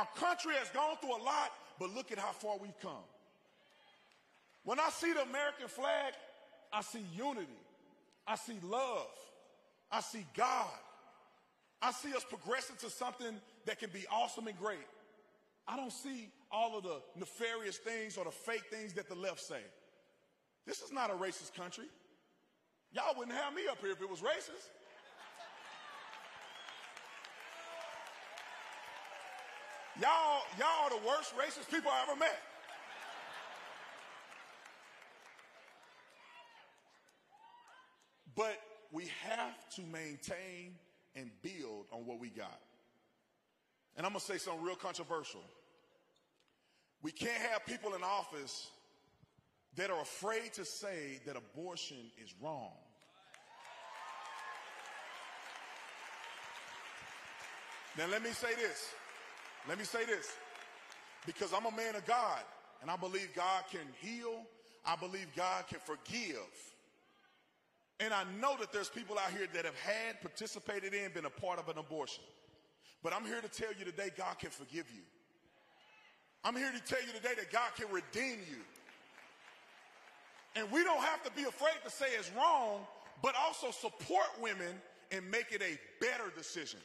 our country has gone through a lot, but look at how far we've come. When I see the American flag, I see unity. I see love. I see God. I see us progressing to something that can be awesome and great. I don't see all of the nefarious things or the fake things that the left say. This is not a racist country. Y'all wouldn't have me up here if it was racist. Y'all, y'all are the worst racist people I ever met. But we have to maintain and build on what we got. And I'm going to say something real controversial. We can't have people in office that are afraid to say that abortion is wrong. Now, let me say this. Let me say this. Because I'm a man of God, and I believe God can heal, I believe God can forgive. And I know that there's people out here that have had, participated in, been a part of an abortion. But I'm here to tell you today, God can forgive you. I'm here to tell you today that God can redeem you. And we don't have to be afraid to say it's wrong, but also support women and make it a better decision.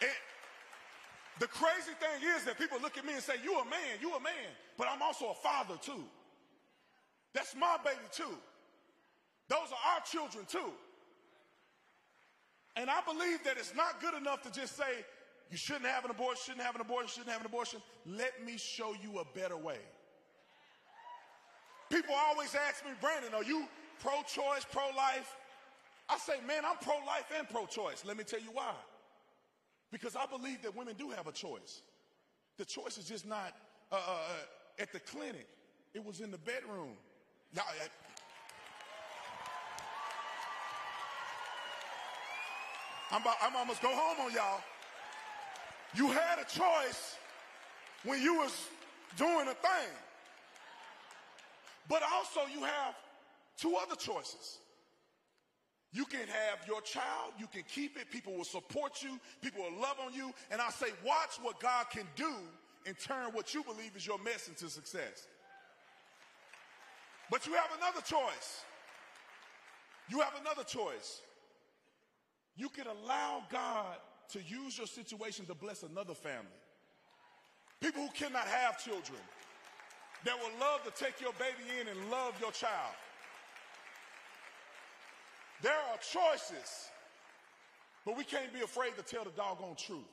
And the crazy thing is that people look at me and say, You a man, you a man, but I'm also a father too. That's my baby too. Those are our children too. And I believe that it's not good enough to just say, you shouldn't have an abortion, shouldn't have an abortion, shouldn't have an abortion. Let me show you a better way. People always ask me, Brandon, are you pro choice, pro life? I say, man, I'm pro life and pro choice. Let me tell you why. Because I believe that women do have a choice. The choice is just not uh, uh, uh at the clinic, it was in the bedroom. Y'all, I'm, about, I'm almost go home on y'all. You had a choice when you was doing a thing. But also you have two other choices. You can have your child, you can keep it, people will support you, people will love on you, and I say watch what God can do and turn what you believe is your mess into success. But you have another choice. You have another choice. You can allow God to use your situation to bless another family. People who cannot have children, that will love to take your baby in and love your child. There are choices, but we can't be afraid to tell the doggone truth.